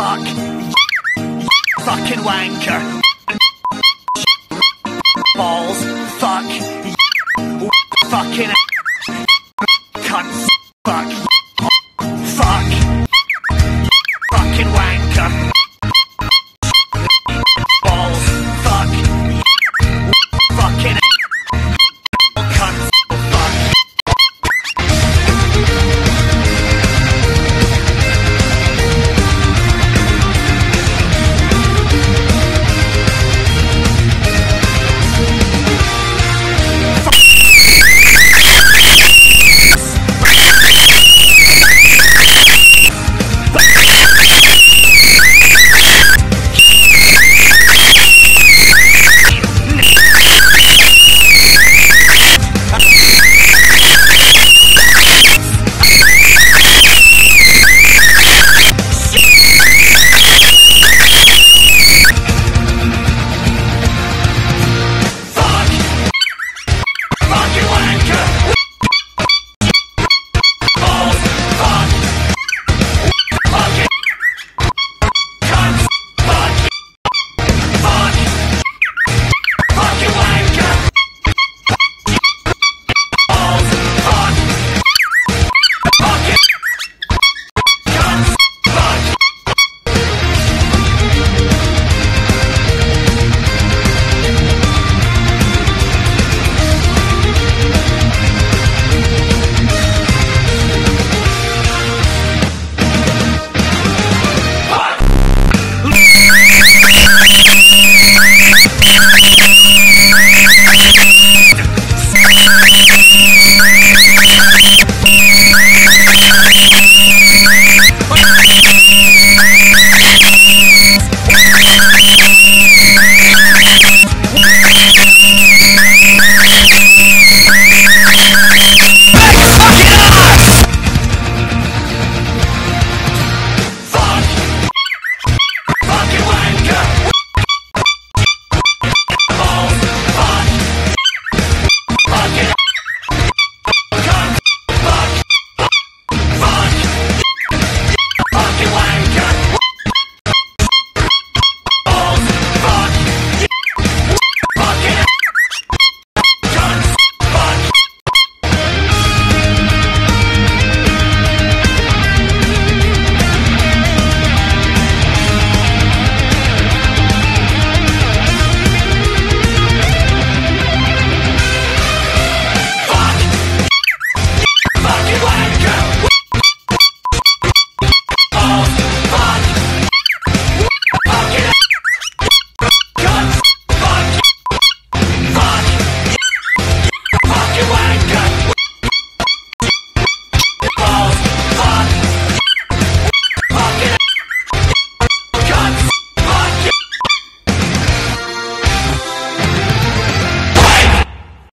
fuck, fucking wanker, balls, fuck, fucking cunt, fuck. Yeah.